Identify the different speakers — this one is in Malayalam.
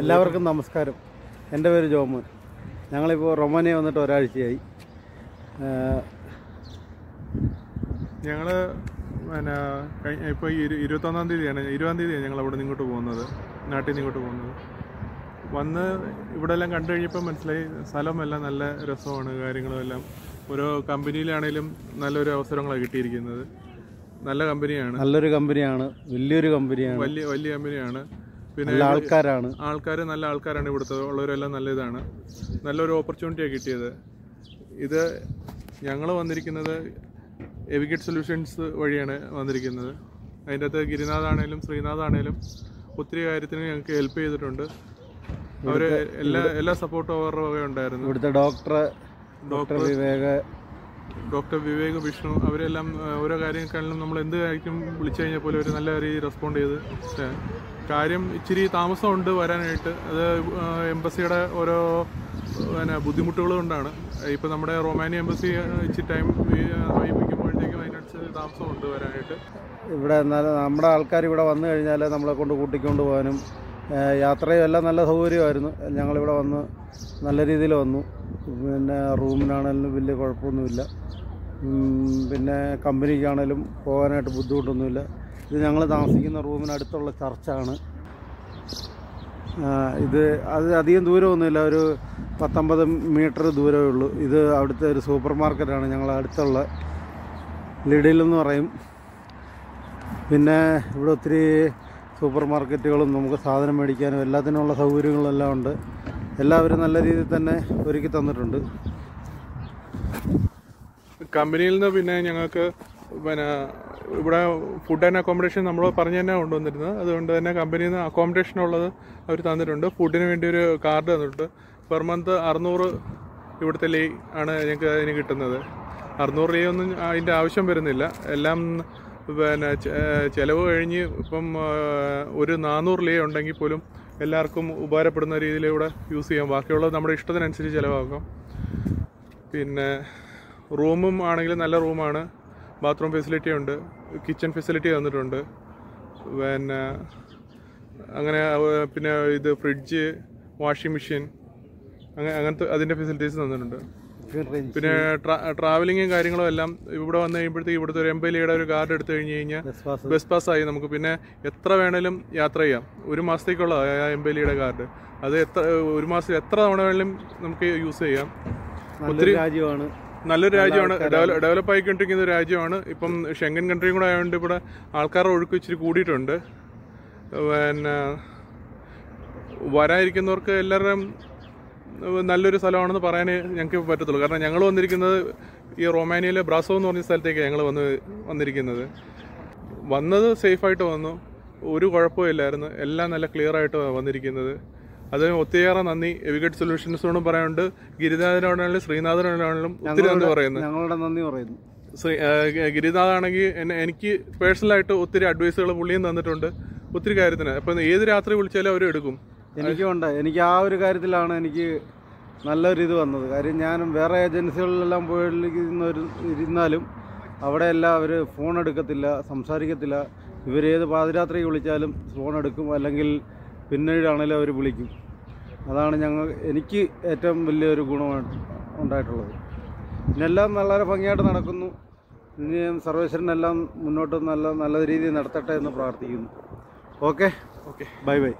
Speaker 1: എല്ലാവർക്കും നമസ്കാരം. എന്റെ പേര് ജോമോൻ. ഞങ്ങളിപ്പോൾ റൊമാനിയ വന്നിട്ട് ഒരാഴ്ചയായി.
Speaker 2: ഞങ്ങൾ പിന്നെ ഇപ്പോൾ ഇരുപത്തൊന്നാം തീയതിയാണ്. ഇരുപതാം തീയതിയാണ് ഞങ്ങൾ അവിടെ നിന്ന് ഇങ്ങോട്ട് പോകുന്നത്. നാട്ടിൽ നിന്ന് ഇങ്ങോട്ട് പോകുന്നത്. വന്ന് ഇവിടെ എല്ലാം കണ്ടു കഴിഞ്ഞപ്പോൾ മനസ്സിലായി സ്ഥലമെല്ലാം നല്ല രസമാണ് കാര്യങ്ങളും എല്ലാം. ഓരോ കമ്പനിയിലാണേലും നല്ലൊരു അവസരങ്ങളാണ് കിട്ടിയിരിക്കുന്നത്. നല്ല കമ്പനിയാണ്.
Speaker 1: നല്ലൊരു കമ്പനിയാണ് വലിയൊരു കമ്പനിയാണ്.
Speaker 2: വലിയ വലിയ കമ്പനിയാണ്. പിന്നെ
Speaker 1: ആൾക്കാരാണ്.
Speaker 2: ആൾക്കാർ നല്ല ആൾക്കാരാണ് ഇവിടുത്തെ. ഉള്ളവരെല്ലാം നല്ല ഇതാണ് നല്ലൊരു ഓപ്പർച്യൂണിറ്റിയാണ് കിട്ടിയത്. ഇത് ഞങ്ങൾ വന്നിരിക്കുന്നത് എവിഗേറ്റ് സൊല്യൂഷൻസ് വഴിയാണ് വന്നിരിക്കുന്നത്. അതിന്റെ അകത്ത് ഗിരിനാഥ് ആണേലും ശ്രീനാഥ് ആണേലും ഒത്തിരി കാര്യത്തിന് ഞങ്ങൾക്ക് ഹെൽപ്പ് ചെയ്തിട്ടുണ്ട്. അവർ എല്ലാ എല്ലാ സപ്പോർട്ടും അവരുടെ വക ഉണ്ടായിരുന്നു
Speaker 1: ഇവിടുത്തെ doctor doctor Vivek
Speaker 2: doctor Vivek Vishnu അവരെല്ലാം ഓരോ കാര്യങ്ങൾക്കാണെങ്കിലും നമ്മൾ എന്ത് കാര്യം വിളിച്ചു കഴിഞ്ഞാൽ പോലും അവർ നല്ല രീതിയിൽ റെസ്പോണ്ട് ചെയ്ത് കാര്യം ഇച്ചിരി താമസമുണ്ട് വരാനായിട്ട്. അത് എംബസിയുടെ ഓരോ പിന്നെ ബുദ്ധിമുട്ടുകൾ കൊണ്ടാണ്. ഇപ്പം നമ്മുടെ റൊമാനിയ എംബസി ഇച്ചിരി ടൈം വൈകിപ്പിക്കുമ്പോഴത്തേക്കും അതിനനുസരിച്ച് താമസമുണ്ട് വരാനായിട്ട്.
Speaker 1: ഇവിടെ നമ്മുടെ ആൾക്കാർ ഇവിടെ വന്നു കഴിഞ്ഞാൽ നമ്മളെ കൊണ്ട് കൂട്ടിക്കൊണ്ട് പോകാനും യാത്രയും എല്ലാം നല്ല സൗകര്യമായിരുന്നു. ഞങ്ങളിവിടെ വന്ന് നല്ല രീതിയിൽ വന്നു. പിന്നെ റൂമിനാണെങ്കിലും വലിയ കുഴപ്പമൊന്നുമില്ല. പിന്നെ കമ്പനിക്കാണേലും പോകാനായിട്ട് ബുദ്ധിമുട്ടൊന്നുമില്ല. ഇത് ഞങ്ങൾ താമസിക്കുന്ന റൂമിനടുത്തുള്ള ചർച്ചാണ്. ഇത് അത് അധികം ദൂരമൊന്നുമില്ല. ഒരു പത്തൊമ്പത് മീറ്റർ ദൂരമേ ഉള്ളൂ. ഇത് അവിടുത്തെ ഒരു സൂപ്പർ മാർക്കറ്റാണ് ഞങ്ങളുടെ അടുത്തുള്ള. ലിഡിലെന്ന് പറയും. പിന്നെ ഇവിടെ ഒത്തിരി സൂപ്പർ മാർക്കറ്റുകളും നമുക്ക് സാധനം മേടിക്കാനും എല്ലാത്തിനുമുള്ള സൗകര്യങ്ങളെല്ലാം ഉണ്ട്. എല്ലാവരും നല്ല രീതിയിൽ തന്നെ ഒരുക്കി തന്നിട്ടുണ്ട്.
Speaker 2: കമ്പനിയിൽ നിന്ന് പിന്നെ ഞങ്ങൾക്ക് പിന്നെ ഇവിടെ ഫുഡ് ആൻഡ് അക്കോമഡേഷൻ നമ്മൾ പറഞ്ഞു തന്നെ കൊണ്ടുവന്നിരുന്നത്. അതുകൊണ്ട് തന്നെ കമ്പനിയിൽ നിന്ന് അക്കോമഡേഷൻ ഉള്ളത് അവർ തന്നിട്ടുണ്ട്. ഫുഡിന് വേണ്ടി ഒരു കാർഡ് തന്നിട്ടുണ്ട്. പെർ മന്ത് അറുന്നൂറ് ഇവിടുത്തെ ലീ ആണ് ഞങ്ങൾക്ക് അതിന് കിട്ടുന്നത്. അറുന്നൂറ് ലീ ഒന്നും അതിന്റെ ആവശ്യം വരുന്നില്ല. എല്ലാം പിന്നെ ചിലവ് കഴിഞ്ഞ് ഇപ്പം ഒരു നാനൂറ് ലേ ഉണ്ടെങ്കിൽ പോലും എല്ലാവർക്കും ഉപകാരപ്പെടുന്ന രീതിയിലൂടെ യൂസ് ചെയ്യാം. ബാക്കിയുള്ളത് നമ്മുടെ ഇഷ്ടത്തിനനുസരിച്ച് ചിലവാക്കാം. പിന്നെ റൂമും ആണെങ്കിൽ നല്ല റൂമാണ്. ബാത്റൂം ഫെസിലിറ്റി ഉണ്ട്. കിച്ചൺ ഫെസിലിറ്റി തന്നിട്ടുണ്ട്. പിന്നെ അങ്ങനെ പിന്നെ ഇത് ഫ്രിഡ്ജ് വാഷിംഗ് മെഷീൻ അങ്ങനെ അങ്ങനത്തെ അതിന്റെ ഫെസിലിറ്റീസ് തന്നിട്ടുണ്ട്. പിന്നെ ട്രാവലിംഗും ട്രാവലിങ്ങും കാര്യങ്ങളും എല്ലാം ഇവിടെ വന്നു കഴിയുമ്പോഴത്തേക്ക് ഇവിടുത്തെ ഒരു എംബലിയുടെ ഒരു കാർഡ് എടുത്തു കഴിഞ്ഞ് കഴിഞ്ഞാൽ
Speaker 1: ബസ്
Speaker 2: പാസ് ആയി നമുക്ക്. പിന്നെ എത്ര വേണേലും യാത്ര ചെയ്യാം. ഒരു മാസത്തേക്കുള്ള ആ എംബലിയുടെ കാർഡ് അത് എത്ര ഒരു മാസം എത്ര തവണ വേണേലും നമുക്ക് യൂസ് ചെയ്യാം.
Speaker 1: ഒത്തിരി രാജ്യമാണ്.
Speaker 2: നല്ലൊരു രാജ്യമാണ്. ഡെവല- ഡെവലപ്പ് ആയിക്കൊണ്ടിരിക്കുന്ന ഒരു രാജ്യമാണ്. ഇപ്പം ഷെങ്കൻ കൺട്രിയും കൂടെ ആയതുകൊണ്ട് ഇവിടെ ആൾക്കാരുടെ ഒഴുക്ക് ഇച്ചിരി കൂടിയിട്ടുണ്ട്. പിന്നെ വരാനിരിക്കുന്നവർക്ക് എല്ലാവരുടെയും നല്ലൊരു സ്ഥലമാണെന്ന് പറയാനേ ഞങ്ങൾക്ക് പറ്റത്തുള്ളൂ. കാരണം ഞങ്ങൾ വന്നിരിക്കുന്നത് ഈ റൊമാനിയയിലെ ബ്രാസോ എന്ന് പറഞ്ഞ സ്ഥലത്തേക്ക് ഞങ്ങൾ വന്ന് വന്നിരിക്കുന്നത്. വന്നത് സേഫായിട്ട് വന്നു. ഒരു കുഴപ്പമില്ലായിരുന്നു എല്ലാം നല്ല ക്ലിയർ ആയിട്ട് വന്നിരിക്കുന്നത്. അതിന് ഒത്തിരിയേറെ നന്ദി. എവിഗേറ്റ് സൊല്യൂഷൻസിനോടും പറയാനുണ്ട്. ഗിരിനാഥനോടാണെങ്കിലും ശ്രീനാഥനോടാണെങ്കിലും ഒത്തിരി നന്ദി പറയുന്നു.
Speaker 1: ഞങ്ങളുടെ നന്ദി പറയുന്നു.
Speaker 2: ശ്രീ ഗിരിനാഥ് ആണെങ്കിൽ എന്നെ എനിക്ക് പേഴ്സണലായിട്ട് ഒത്തിരി അഡ്വൈസുകൾ പുള്ളിയും തന്നിട്ടുണ്ട്. ഒത്തിരി കാര്യത്തിന്. അപ്പം ഏത് രാത്രി വിളിച്ചാലും അവർ എടുക്കും.
Speaker 1: എനിക്കും ഉണ്ട്. എനിക്ക് ആ ഒരു കാര്യത്തിലാണ് എനിക്ക് നല്ലൊരിത് വന്നത്. കാര്യം ഞാൻ വേറെ ഏജൻസികളിലെല്ലാം പോയിരുന്നൊരു ഇരുന്നാലും അവിടെ എല്ലാം അവർ ഫോൺ എടുക്കത്തില്ല സംസാരിക്കത്തില്ല. ഇവരേത് പാതിരാത്രി വിളിച്ചാലും ഫോൺ എടുക്കും. അല്ലെങ്കിൽ പിന്നീടാണെങ്കിലും അവർ വിളിക്കും. അതാണ് ഞങ്ങൾ എനിക്ക് ഏറ്റവും വലിയൊരു ഗുണമായിട്ട് ഉണ്ടായിട്ടുള്ളത്. ഇന്നെല്ലാം വളരെ ഭംഗിയായിട്ട് നടക്കുന്നു. ഇനിയും സർവേശ്വരനെല്ലാം മുന്നോട്ട് നല്ല നല്ല രീതിയിൽ നടത്തട്ടെ എന്ന് പ്രാർത്ഥിക്കുന്നു. ഓക്കെ?
Speaker 2: ഓക്കെ.
Speaker 1: Bye bye.